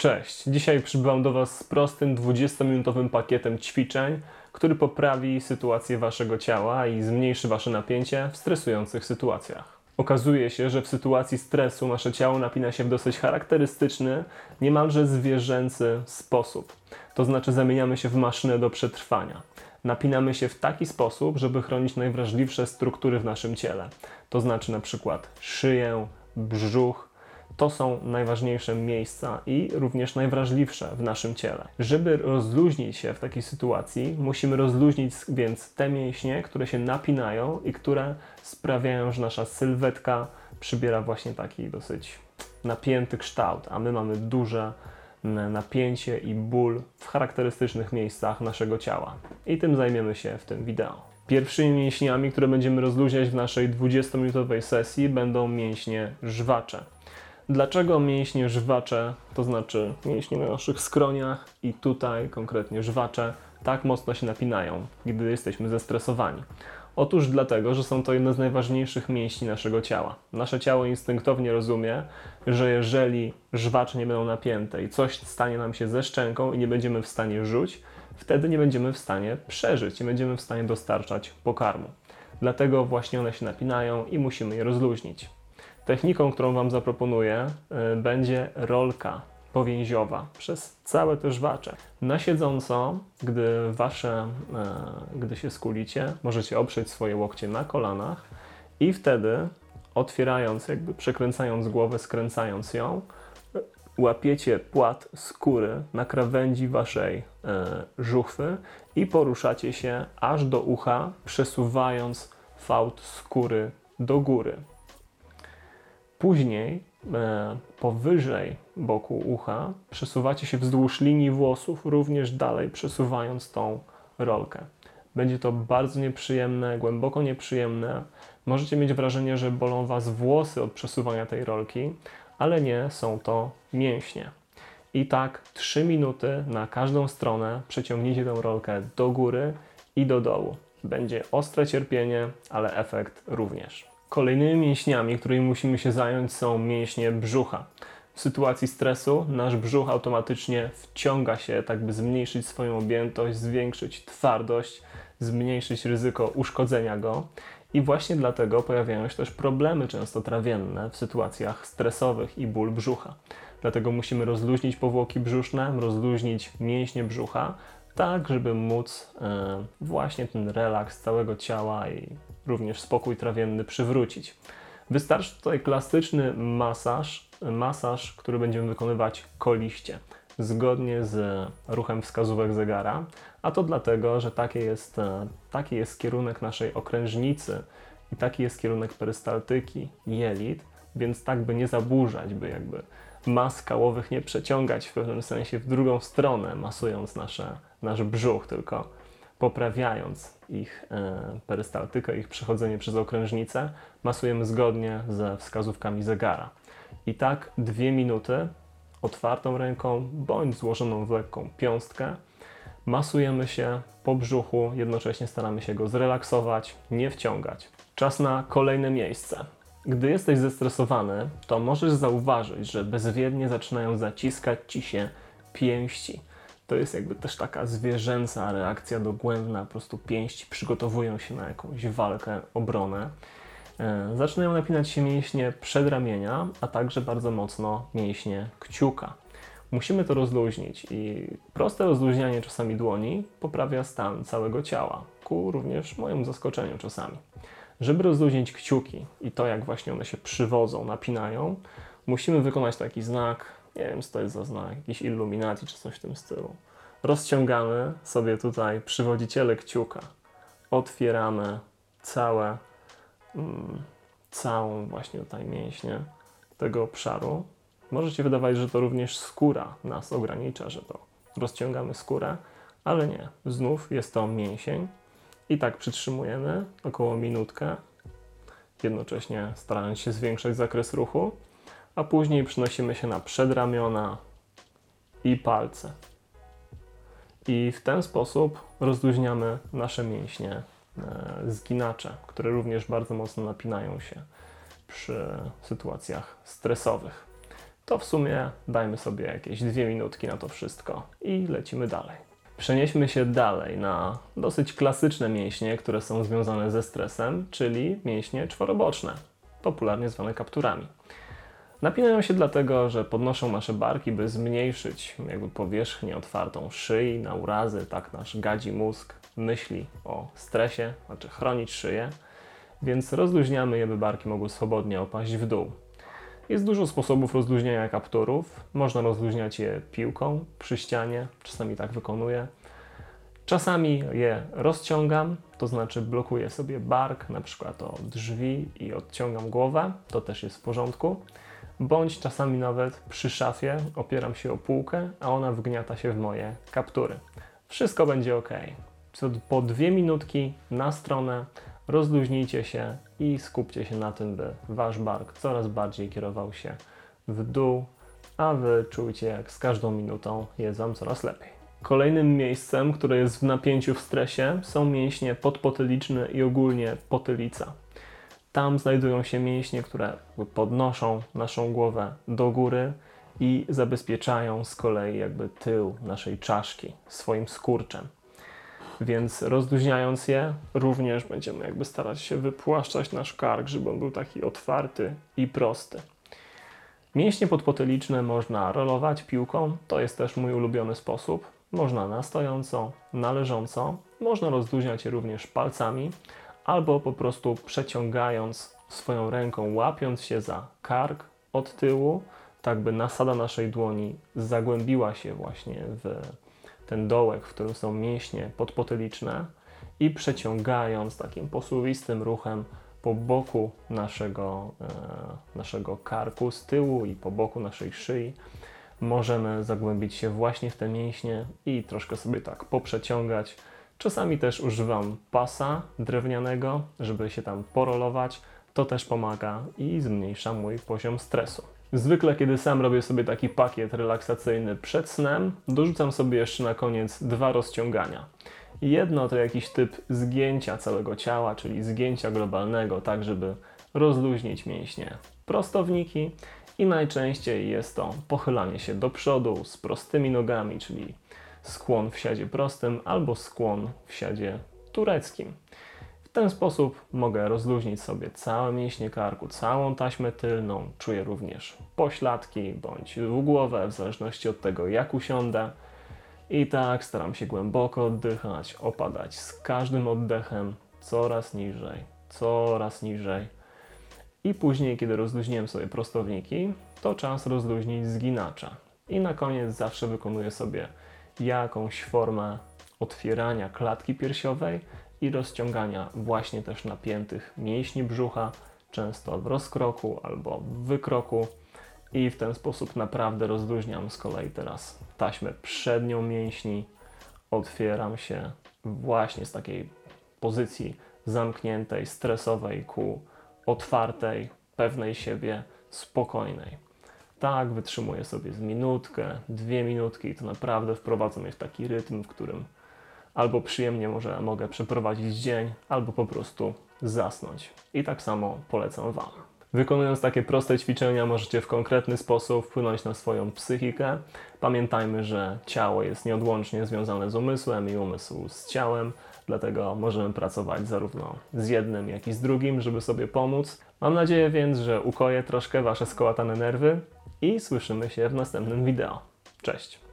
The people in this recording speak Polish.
Cześć, dzisiaj przybywam do Was z prostym 20-minutowym pakietem ćwiczeń, który poprawi sytuację Waszego ciała i zmniejszy Wasze napięcie w stresujących sytuacjach. Okazuje się, że w sytuacji stresu nasze ciało napina się w dosyć charakterystyczny, niemalże zwierzęcy sposób. To znaczy zamieniamy się w maszynę do przetrwania. Napinamy się w taki sposób, żeby chronić najwrażliwsze struktury w naszym ciele. To znaczy na przykład szyję, brzuch, to są najważniejsze miejsca i również najwrażliwsze w naszym ciele. Żeby rozluźnić się w takiej sytuacji, musimy rozluźnić więc te mięśnie, które się napinają i które sprawiają, że nasza sylwetka przybiera właśnie taki dosyć napięty kształt, a my mamy duże napięcie i ból w charakterystycznych miejscach naszego ciała. I tym zajmiemy się w tym wideo. Pierwszymi mięśniami, które będziemy rozluźniać w naszej 20-minutowej sesji będą mięśnie żwacze. Dlaczego mięśnie żwacze, to znaczy mięśnie na naszych skroniach i tutaj konkretnie żwacze, tak mocno się napinają, gdy jesteśmy zestresowani? Otóż dlatego, że są to jedne z najważniejszych mięśni naszego ciała. Nasze ciało instynktownie rozumie, że jeżeli żwacze nie będą napięte i coś stanie nam się ze szczęką i nie będziemy w stanie rzuć, wtedy nie będziemy w stanie przeżyć, nie będziemy w stanie dostarczać pokarmu. Dlatego właśnie one się napinają i musimy je rozluźnić. Techniką, którą Wam zaproponuję, y, będzie rolka powięziowa przez całe te żwacze. Na siedząco, gdy wasze, y, gdy się skulicie, możecie oprzeć swoje łokcie na kolanach i wtedy otwierając, jakby przekręcając głowę, skręcając ją, łapiecie płat skóry na krawędzi waszej e, żuchwy i poruszacie się aż do ucha, przesuwając fałd skóry do góry. Później e, powyżej boku ucha przesuwacie się wzdłuż linii włosów, również dalej przesuwając tą rolkę. Będzie to bardzo nieprzyjemne, głęboko nieprzyjemne. Możecie mieć wrażenie, że bolą Was włosy od przesuwania tej rolki, ale nie są to mięśnie. I tak 3 minuty na każdą stronę przeciągnijcie tę rolkę do góry i do dołu. Będzie ostre cierpienie, ale efekt również. Kolejnymi mięśniami, którymi musimy się zająć, są mięśnie brzucha. W sytuacji stresu nasz brzuch automatycznie wciąga się, tak by zmniejszyć swoją objętość, zwiększyć twardość, zmniejszyć ryzyko uszkodzenia go. I właśnie dlatego pojawiają się też problemy często trawienne w sytuacjach stresowych i ból brzucha. Dlatego musimy rozluźnić powłoki brzuszne, rozluźnić mięśnie brzucha, tak żeby móc e, właśnie ten relaks całego ciała i również spokój trawienny przywrócić. Wystarczy tutaj klasyczny masaż, masaż, który będziemy wykonywać koliście, zgodnie z ruchem wskazówek zegara, a to dlatego, że taki jest, e, taki jest kierunek naszej okrężnicy i taki jest kierunek perystaltyki jelit, więc tak by nie zaburzać, by jakby mas kałowych nie przeciągać w pewnym sensie w drugą stronę, masując nasze, nasz brzuch, tylko poprawiając ich e, perystaltykę, ich przechodzenie przez okrężnicę, masujemy zgodnie ze wskazówkami zegara. I tak dwie minuty otwartą ręką bądź złożoną w lekką piąstkę masujemy się po brzuchu, jednocześnie staramy się go zrelaksować, nie wciągać. Czas na kolejne miejsce. Gdy jesteś zestresowany, to możesz zauważyć, że bezwiednie zaczynają zaciskać ci się pięści. To jest jakby też taka zwierzęca reakcja dogłębna, po prostu pięści przygotowują się na jakąś walkę, obronę. E, zaczynają napinać się mięśnie przedramienia, a także bardzo mocno mięśnie kciuka. Musimy to rozluźnić i proste rozluźnianie czasami dłoni poprawia stan całego ciała, ku również mojemu zaskoczeniu czasami. Żeby rozluźnić kciuki i to, jak właśnie one się przywodzą, napinają, musimy wykonać taki znak, nie wiem, co to jest za znak, jakiś illuminacji czy coś w tym stylu. Rozciągamy sobie tutaj przywodziciele kciuka, otwieramy całe, mm, całą właśnie tutaj mięśnie tego obszaru. Może się wydawać, że to również skóra nas ogranicza, że to rozciągamy skórę, ale nie. Znów jest to mięsień, i tak przytrzymujemy około minutkę, jednocześnie starając się zwiększać zakres ruchu, a później przenosimy się na przedramiona i palce. I w ten sposób rozluźniamy nasze mięśnie e, zginacze, które również bardzo mocno napinają się przy sytuacjach stresowych. to w sumie dajmy sobie jakieś dwie minutki na to wszystko i lecimy dalej. Przenieśmy się dalej na dosyć klasyczne mięśnie, które są związane ze stresem, czyli mięśnie czworoboczne, popularnie zwane kapturami. Napinają się dlatego, że podnoszą nasze barki, by zmniejszyć jakby powierzchnię otwartą szyi na urazy, tak nasz gadzi mózg myśli o stresie, znaczy chronić szyję, więc rozluźniamy je, by barki mogły swobodnie opaść w dół. Jest dużo sposobów rozluźniania kapturów. Można rozluźniać je piłką przy ścianie, czasami tak wykonuję. Czasami je rozciągam, to znaczy blokuję sobie bark, na przykład o drzwi i odciągam głowę, to też jest w porządku. Bądź czasami nawet przy szafie opieram się o półkę, a ona wgniata się w moje kaptury. Wszystko będzie ok. Co po dwie minutki na stronę rozluźnijcie się i skupcie się na tym, by wasz bark coraz bardziej kierował się w dół, a wy czujcie, jak z każdą minutą jest wam coraz lepiej. Kolejnym miejscem, które jest w napięciu w stresie, są mięśnie podpotyliczne i ogólnie potylica. Tam znajdują się mięśnie, które podnoszą naszą głowę do góry i zabezpieczają z kolei jakby tył naszej czaszki swoim skurczem. Więc rozluźniając je, również będziemy jakby starać się wypłaszczać nasz kark, żeby on był taki otwarty i prosty. Mięśnie podpotyliczne można rolować piłką, to jest też mój ulubiony sposób. Można na stojąco, na leżąco, można rozluźniać je również palcami, albo po prostu przeciągając swoją ręką, łapiąc się za kark od tyłu, tak by nasada naszej dłoni zagłębiła się właśnie w ten dołek, w którym są mięśnie podpotyliczne i przeciągając takim posuwistym ruchem po boku naszego, e, naszego karku z tyłu i po boku naszej szyi, możemy zagłębić się właśnie w te mięśnie i troszkę sobie tak poprzeciągać. Czasami też używam pasa drewnianego, żeby się tam porolować. To też pomaga i zmniejsza mój poziom stresu. Zwykle, kiedy sam robię sobie taki pakiet relaksacyjny przed snem, dorzucam sobie jeszcze na koniec dwa rozciągania. Jedno to jakiś typ zgięcia całego ciała, czyli zgięcia globalnego, tak żeby rozluźnić mięśnie prostowniki i najczęściej jest to pochylanie się do przodu z prostymi nogami, czyli skłon w siadzie prostym albo skłon w siadzie tureckim. W ten sposób mogę rozluźnić sobie całe mięśnie karku, całą taśmę tylną. Czuję również pośladki bądź dwugłowę, w zależności od tego jak usiądę. I tak staram się głęboko oddychać, opadać z każdym oddechem coraz niżej, coraz niżej. I później, kiedy rozluźniłem sobie prostowniki, to czas rozluźnić zginacza. I na koniec zawsze wykonuję sobie jakąś formę otwierania klatki piersiowej i rozciągania właśnie też napiętych mięśni brzucha, często w rozkroku albo w wykroku. I w ten sposób naprawdę rozluźniam z kolei teraz taśmę przednią mięśni. Otwieram się właśnie z takiej pozycji zamkniętej, stresowej ku otwartej, pewnej siebie, spokojnej. Tak, wytrzymuję sobie z minutkę, dwie minutki i to naprawdę wprowadza mnie w taki rytm, w którym albo przyjemnie może mogę przeprowadzić dzień, albo po prostu zasnąć. I tak samo polecam Wam. Wykonując takie proste ćwiczenia, możecie w konkretny sposób wpłynąć na swoją psychikę. Pamiętajmy, że ciało jest nieodłącznie związane z umysłem i umysł z ciałem, dlatego możemy pracować zarówno z jednym, jak i z drugim, żeby sobie pomóc. Mam nadzieję więc, że ukoję troszkę Wasze skołatane nerwy i słyszymy się w następnym wideo. Cześć!